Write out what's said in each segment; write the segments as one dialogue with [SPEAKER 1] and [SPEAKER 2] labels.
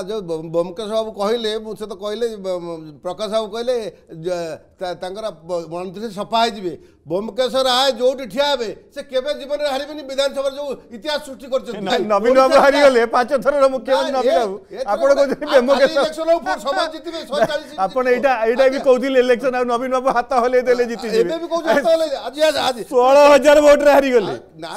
[SPEAKER 1] जो बोमकर बाबू कहले मो कहले प्रकाश बाबू कहले ତାଙ୍କର ମନ୍ତ୍ରୀ ସଫା ହେଇଯିବେ ବ୍ୟୋମକେଶ୍ୱର ରାୟ ଯୋଉଠି ଠିଆ ହେବେ ସେ କେବେ ଜୀବନରେ ହାରିବେନି ବିଧାନସଭାରେ ଯୋଉ ଇତିହାସ ସୃଷ୍ଟି କରିଛନ୍ତି
[SPEAKER 2] ନବୀନ ବାବୁ ହାରିଗଲେ ପାଞ୍ଚ ଥରର ମୁଖ୍ୟମନ୍ତ୍ରୀ ନବୀନ ବାବୁ ଆପଣ କହୁଛନ୍ତି ଆପଣ ଏଇଟା ଏଇଟା ବି କହୁଥିଲେ ଇଲେକ୍ସନ ଆଉ ନବୀନ ବାବୁ ହାତ ହଲେଇ ଦେଲେ ଜିତିଯିବେ ଷୋହଳ ହଜାର ଭୋଟରେ ହାରିଗଲେ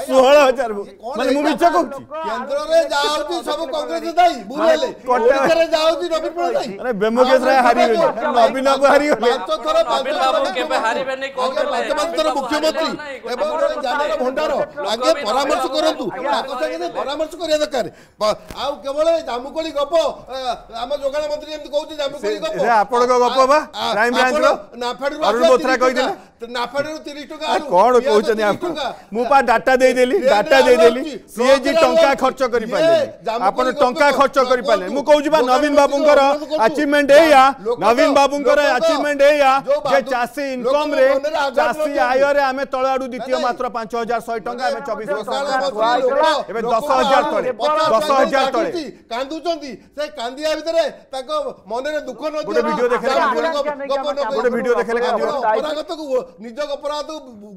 [SPEAKER 2] ଷୋହଳ ହଜାର ମାନେ ମୁଁ ମିଛ କହୁଛି
[SPEAKER 1] କେନ୍ଦ୍ରରେ ଯାଉଛି ସବୁ କଂଗ୍ରେସ ବୁଝିଲେ କଟାରେ ଯାଉଛି ନବୀନ
[SPEAKER 2] ବାବୁ ରାୟ ହାରିଗଲେ ନବୀନ ବାବୁ ହାରିଗଲେ
[SPEAKER 1] ପାଞ୍ଚ ଥର କପିଲ
[SPEAKER 3] ବାବୁ କେବେ ହାରିବେନି କହୁଥିଲେ ବର୍ତ୍ତମାନ
[SPEAKER 1] ମୁଖ୍ୟମନ୍ତ୍ରୀ ଏବଂ ଜ୍ଞାନର ଭଣ୍ଡାର ଆଗେ ପରାମର୍ଶ କରନ୍ତୁ ତାଙ୍କ ସାଙ୍ଗରେ ପରାମର୍ଶ କରିବା ଦରକାର ଆଉ କେବଳ ଜାମୁକୋଳି ଗପ ଆମ ଯୋଗାଣ ମନ୍ତ୍ରୀ ଏମିତି କହୁଛି ଜାମୁକୋଳି ଗପ
[SPEAKER 2] ଆପଣଙ୍କ ଗପ ବା
[SPEAKER 1] ନାଫାଡିରୁ
[SPEAKER 2] କହିଥିଲେ
[SPEAKER 1] ନାଫାଡରୁ ତିରିଶ ଟଙ୍କା
[SPEAKER 2] କଣ କହୁଛନ୍ତି ଆପଣ ମୁଁ ପା ଡାଟା ଦେଇଦେଲି ଡାଟା ଦେଇଦେଲି ସିଏ
[SPEAKER 1] ଯେ
[SPEAKER 2] ଟଙ୍କା ଖର୍ଚ୍ଚ
[SPEAKER 1] କରିପାରିଲେ
[SPEAKER 2] ଆପଣ ଟଙ୍କା ଖର୍ଚ୍ଚ କରିପାରିଲେ ମୁଁ କହୁଛି ବା ନବୀନ ବାବୁଙ୍କର ଆଚିଭମେଣ୍ଟ ଏଇଆ ନବୀନ ବାବୁଙ୍କର ଆଚିଭମେଣ୍ଟ ଏଇଆ ଯେ ଚାଷୀ
[SPEAKER 1] ଇନକମରେ
[SPEAKER 2] ଚାଷୀ ଆୟରେ ଆମେ ତଳ ଆଡୁ ଦ୍ୱିତୀୟ ମାତ୍ର ପାଞ୍ଚ ହଜାର ଶହେ ଟଙ୍କା ଆମେ ଚବିଶ ଏବେ ଦଶ ହଜାର ତଳେ ଦଶ ହଜାର ତଳେ
[SPEAKER 1] କାନ୍ଦୁଛନ୍ତି ସେ କାନ୍ଦିବା ଭିତରେ ତାଙ୍କ ମନରେ ଦୁଃଖ ନ
[SPEAKER 2] ଗୋଟେ ଭିଡିଓ ଦେଖେଇଲେ ଗୋଟେ ଭିଡିଓ ଦେଖେଇଲେ କାନ୍ଦିବ
[SPEAKER 1] ନିଜ ଅପରାଧ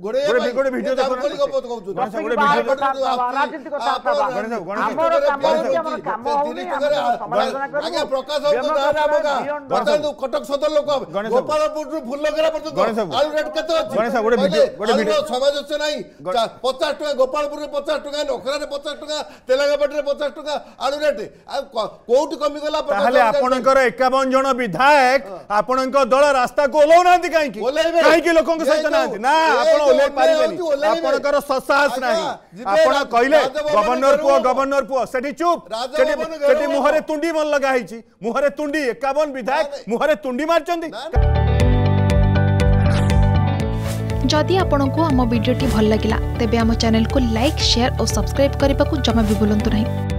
[SPEAKER 1] ଘୋଡେଇ
[SPEAKER 2] ଗୋଟେ ଭିଡିଓ
[SPEAKER 1] ଆଜ୍ଞା ପ୍ରକାଶ ବର୍ତ୍ତମାନ କଟକ ସଦର ଲୋକ ଗୋପାଳପୁରରୁ ଫୁଲଗରା ପର୍ଯ୍ୟନ୍ତ ଆଳୁ ରେଟ୍ କେତେ ଅଛି ସମାଜସ୍ୟ ନାହିଁ ପଚାଶ ଟଙ୍କା ଗୋପାଳପୁରରେ ପଚାଶ ଟଙ୍କା ନଖରାରେ ପଚାଶ ଟଙ୍କା ତେଲଙ୍ଗାପାଟିରେ ପଚାଶ ଟଙ୍କା ଆଳୁ ରେଟ୍ ଆଉ କୋଉଠି କମିଗଲା
[SPEAKER 2] ତାହେଲେ ଆପଣଙ୍କର ଏକାବନ ଜଣ ବିଧାୟକ ଆପଣଙ୍କ ଦଳ ରାସ୍ତାକୁ ଓହ୍ଲାଉନାହାନ୍ତି କାହିଁକି କାହିଁକି ଲୋକଙ୍କ
[SPEAKER 1] ଆପଣଙ୍କ
[SPEAKER 2] ସହିତ ନାହାନ୍ତି ନା ଆପଣ ଓହ୍ଲେଇ ପାରିବେନି ଆପଣଙ୍କର ସସାହସ ନାହିଁ ଆପଣ କହିଲେ ଗଭର୍ଣ୍ଣର ପୁଅ ଗଭର୍ଣ୍ଣର ପୁଅ ସେଠି ଚୁପ୍ ସେଠି ମୁହଁରେ ତୁଣ୍ଡି ଲଗା ହେଇଛି ମୁହଁରେ ତୁଣ୍ଡି ଏକାବନ ବିଧାୟକ ମୁହଁରେ ତୁଣ୍ଡି ମାରିଛନ୍ତି
[SPEAKER 4] ଯଦି ଆପଣଙ୍କୁ ଆମ ଭିଡ଼ିଓଟି ଭଲ ଲାଗିଲା ତେବେ ଆମ ଚ୍ୟାନେଲକୁ ଲାଇକ୍ ସେୟାର ଓ ସବସ୍କ୍ରାଇବ୍ କରିବାକୁ ଜମା ବି ଭୁଲନ୍ତୁ ନାହିଁ